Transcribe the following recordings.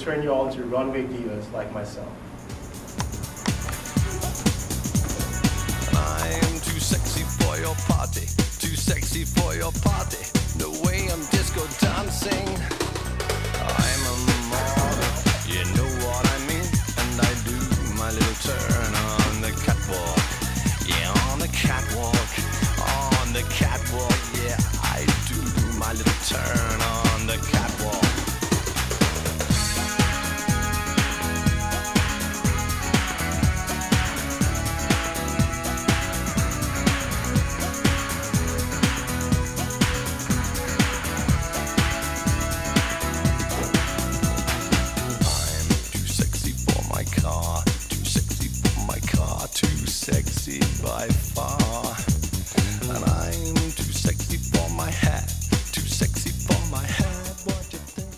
Turn you all into runway divas like myself. I'm too sexy for your party, too sexy for your party. The way I'm disco dancing, I'm a model. You know what I mean? And I do my little turn on the catwalk. Yeah, on the catwalk, on the catwalk. Yeah, I do my little turn sexy by far. And I'm too sexy for my hat, too sexy for my hat. What you think?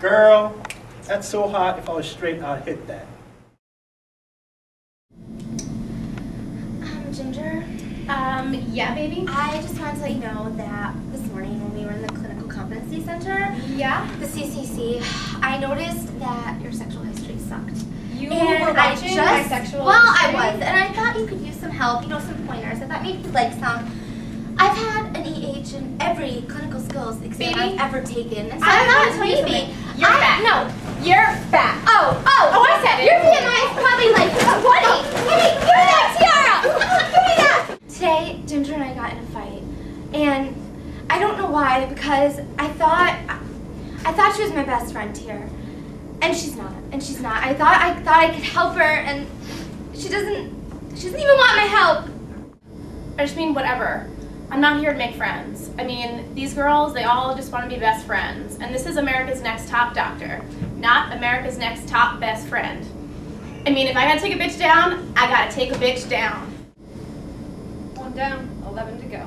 Girl, that's so hot. If I was straight, I'd hit that. Um, Ginger, Um, yeah, baby. I just wanted to let you know that this morning when we were in the Clinical Competency Center, Yeah. the CCC, I noticed that your sexual history sucked. You and were I watching just, my sexual Well, I was, and I thought you could use some help, you know, some pointers. I thought maybe you'd like some. I've had an EH in every clinical skills exam I've ever taken, and so I I, thought wanna tell you maybe. something. You're I, fat. No. You're fat. Oh, oh. Oh, I said it. Your BMI is probably like 20. Hey, give me that tiara. give me that. Today, Ginger and I got in a fight, and I don't know why because I thought I thought she was friend here, and she's not. And she's not. I thought I thought I could help her, and she doesn't. She doesn't even want my help. I just mean whatever. I'm not here to make friends. I mean, these girls, they all just want to be best friends. And this is America's Next Top Doctor, not America's Next Top Best Friend. I mean, if I gotta take a bitch down, I gotta take a bitch down. One down, 11 to go.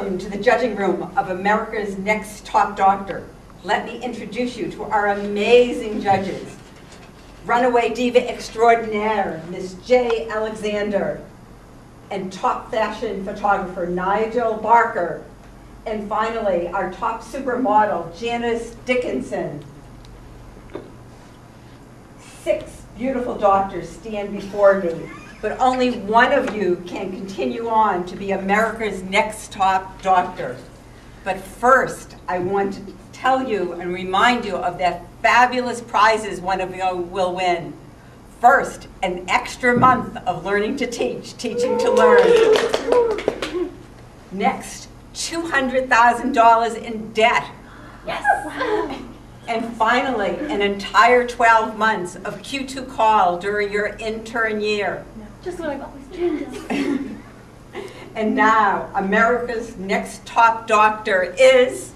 Welcome to the judging room of America's Next Top Doctor. Let me introduce you to our amazing judges. Runaway diva extraordinaire, Miss J. Alexander, and top fashion photographer Nigel Barker. And finally, our top supermodel, Janice Dickinson. Six beautiful doctors stand before me, but only one of you can continue on to be America's next top doctor. But first, I want to tell you and remind you of that fabulous prizes one of you will win. First, an extra month of learning to teach, teaching to learn. Next, $200,000 in debt. Yes. And finally, an entire 12 months of Q2 call during your intern year. Just what I've always dreamed of. And now, America's next top doctor is